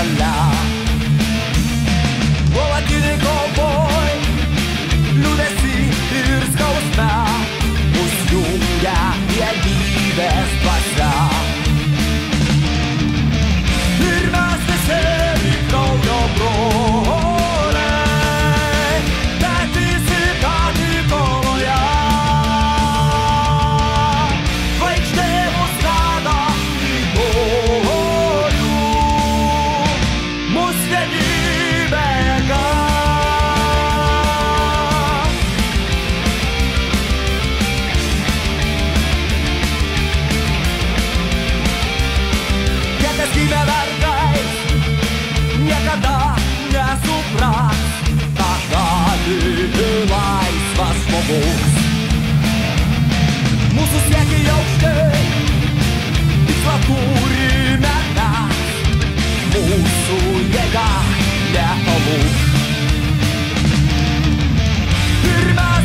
alive. kovos. Mūsų siekiai aukštai, tikslą turime mes, mūsų jėga nepaluš. Pirmiausia,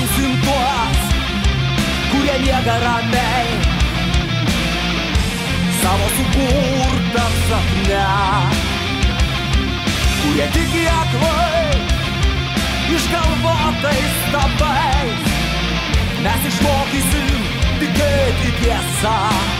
Pašalinsim tuos, kurie miega ramiai. Savo sukurtam sapne Kurie tiki aklai, išgalvotais stabais Mes išmokysim tikėti tiesą.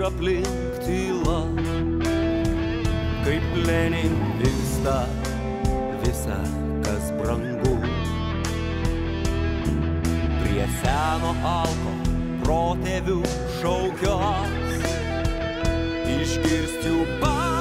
ir aplink tyla, kaip lenin vyksta visa, kas brangu. Prie seno alko protėvių šaukios, išgirsti jų balsą.